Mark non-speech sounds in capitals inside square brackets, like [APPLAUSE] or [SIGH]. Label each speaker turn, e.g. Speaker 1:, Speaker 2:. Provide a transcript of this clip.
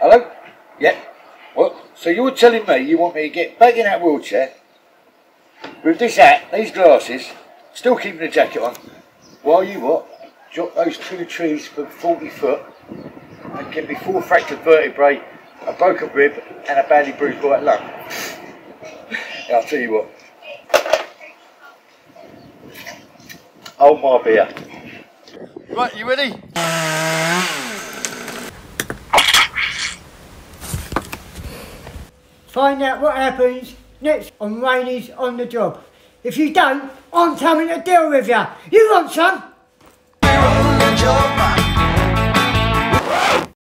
Speaker 1: Hello? Yeah. What? So you're telling me you want me to get back in that wheelchair with this hat, these glasses, still keeping the jacket on, while you what? Drop those two trees for 40 foot and get me four fractured vertebrae, a broken rib, and a badly bruised right lung. Yeah, [LAUGHS] I'll tell you what. Hold my beer. Right, you ready?
Speaker 2: Find out what happens next on Waynee's on the job. If you don't, I'm coming to deal with you. You want some?